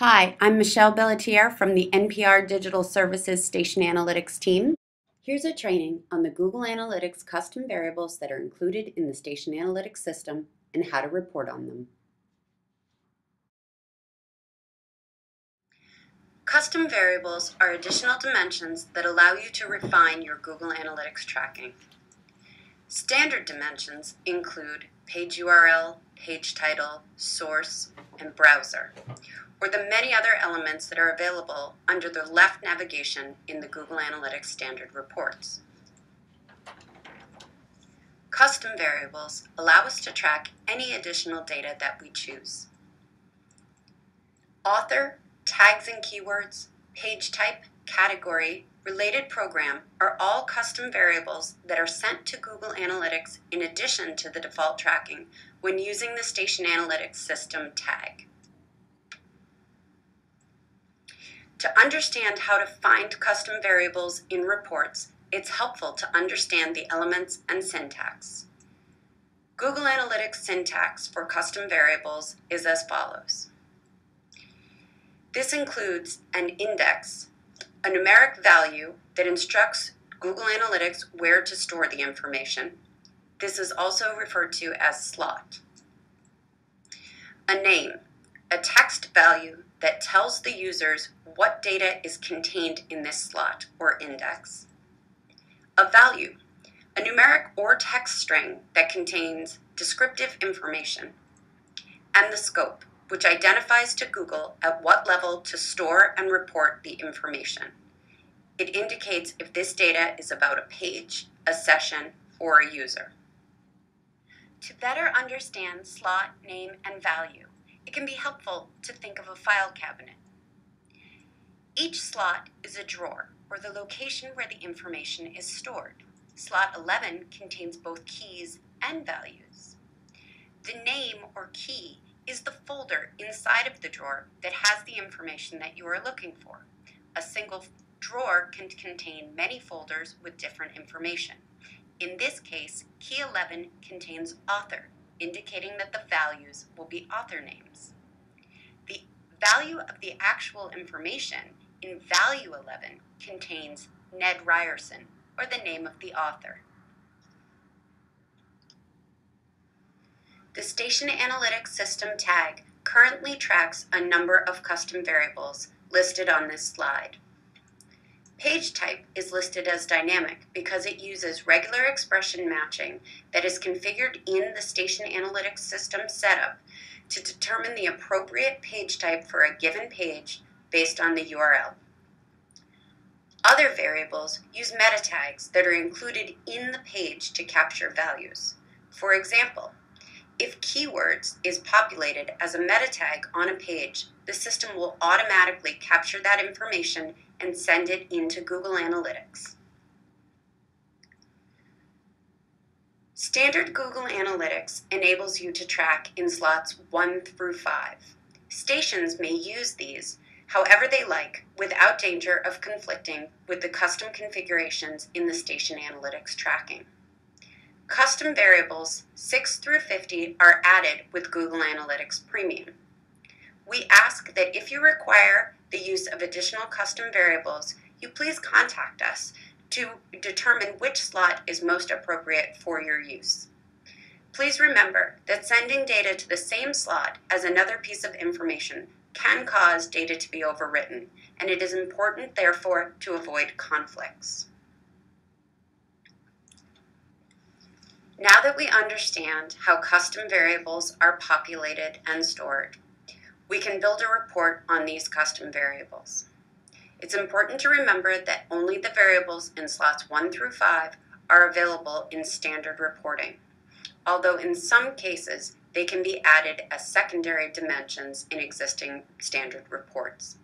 Hi, I'm Michelle Bellatier from the NPR Digital Services Station Analytics team. Here's a training on the Google Analytics custom variables that are included in the Station Analytics system and how to report on them. Custom variables are additional dimensions that allow you to refine your Google Analytics tracking. Standard dimensions include page URL, page title, source, and browser, or the many other elements that are available under the left navigation in the Google Analytics standard reports. Custom variables allow us to track any additional data that we choose. Author, tags and keywords, page type, category, related program are all custom variables that are sent to Google Analytics in addition to the default tracking when using the Station Analytics system tag. To understand how to find custom variables in reports, it's helpful to understand the elements and syntax. Google Analytics syntax for custom variables is as follows. This includes an index, a numeric value that instructs Google Analytics where to store the information. This is also referred to as slot. A name, a text value that tells the users what data is contained in this slot or index. A value, a numeric or text string that contains descriptive information. And the scope, which identifies to Google at what level to store and report the information. It indicates if this data is about a page, a session, or a user. To better understand slot, name, and value, it can be helpful to think of a file cabinet. Each slot is a drawer, or the location where the information is stored. Slot 11 contains both keys and values. The name or key is the folder inside of the drawer that has the information that you are looking for. A single drawer can contain many folders with different information. In this case, key 11 contains author, indicating that the values will be author names. The value of the actual information in value 11 contains Ned Ryerson, or the name of the author. The Station Analytics System tag currently tracks a number of custom variables listed on this slide. Page type is listed as dynamic because it uses regular expression matching that is configured in the Station Analytics system setup to determine the appropriate page type for a given page based on the URL. Other variables use meta tags that are included in the page to capture values. For example, if keywords is populated as a meta tag on a page, the system will automatically capture that information and send it into Google Analytics. Standard Google Analytics enables you to track in slots 1 through 5. Stations may use these however they like without danger of conflicting with the custom configurations in the Station Analytics tracking. Custom variables 6 through 50 are added with Google Analytics Premium. We ask that if you require the use of additional custom variables, you please contact us to determine which slot is most appropriate for your use. Please remember that sending data to the same slot as another piece of information can cause data to be overwritten, and it is important, therefore, to avoid conflicts. Now that we understand how custom variables are populated and stored, we can build a report on these custom variables. It's important to remember that only the variables in slots 1 through 5 are available in standard reporting, although in some cases they can be added as secondary dimensions in existing standard reports.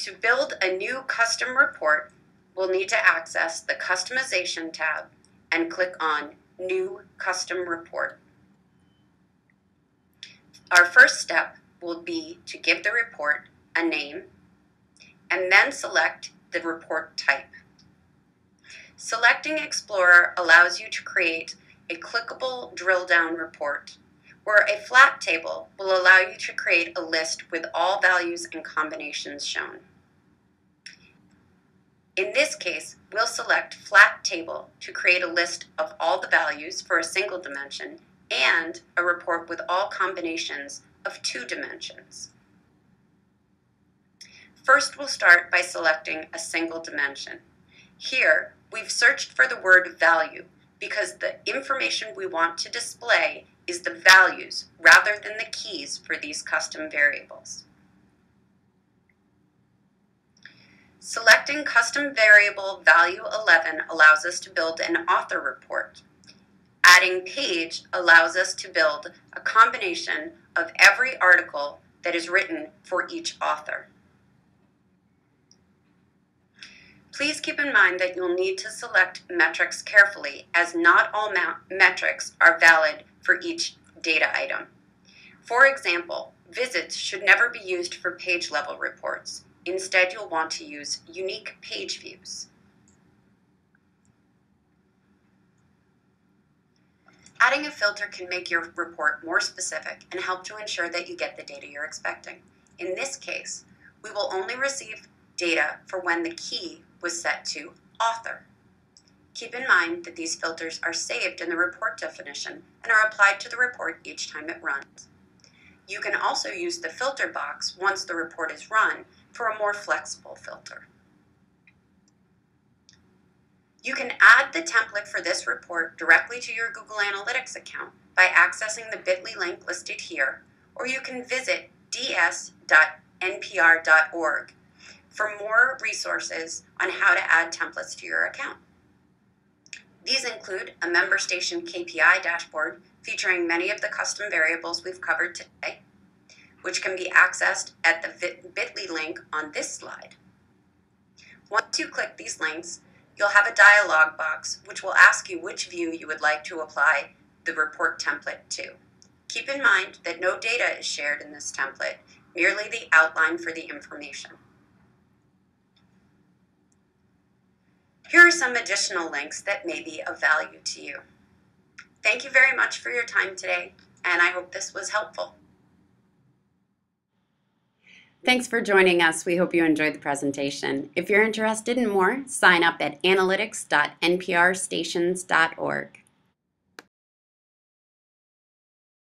To build a new custom report, we'll need to access the Customization tab and click on New Custom Report. Our first step will be to give the report a name and then select the report type. Selecting Explorer allows you to create a clickable drill down report where a flat table will allow you to create a list with all values and combinations shown. In this case, we'll select Flat Table to create a list of all the values for a single dimension and a report with all combinations of two dimensions. First, we'll start by selecting a single dimension. Here, we've searched for the word value because the information we want to display is the values rather than the keys for these custom variables. Selecting custom variable value 11 allows us to build an author report. Adding page allows us to build a combination of every article that is written for each author. Please keep in mind that you'll need to select metrics carefully as not all metrics are valid for each data item. For example, visits should never be used for page level reports. Instead, you'll want to use unique page views. Adding a filter can make your report more specific and help to ensure that you get the data you're expecting. In this case, we will only receive data for when the key was set to author. Keep in mind that these filters are saved in the report definition and are applied to the report each time it runs. You can also use the filter box once the report is run for a more flexible filter. You can add the template for this report directly to your Google Analytics account by accessing the bit.ly link listed here, or you can visit ds.npr.org for more resources on how to add templates to your account. These include a member station KPI dashboard featuring many of the custom variables we've covered today, which can be accessed at the bit.ly link on this slide. Once you click these links, you'll have a dialog box which will ask you which view you would like to apply the report template to. Keep in mind that no data is shared in this template, merely the outline for the information. Here are some additional links that may be of value to you. Thank you very much for your time today, and I hope this was helpful. Thanks for joining us. We hope you enjoyed the presentation. If you're interested in more, sign up at analytics.nprstations.org.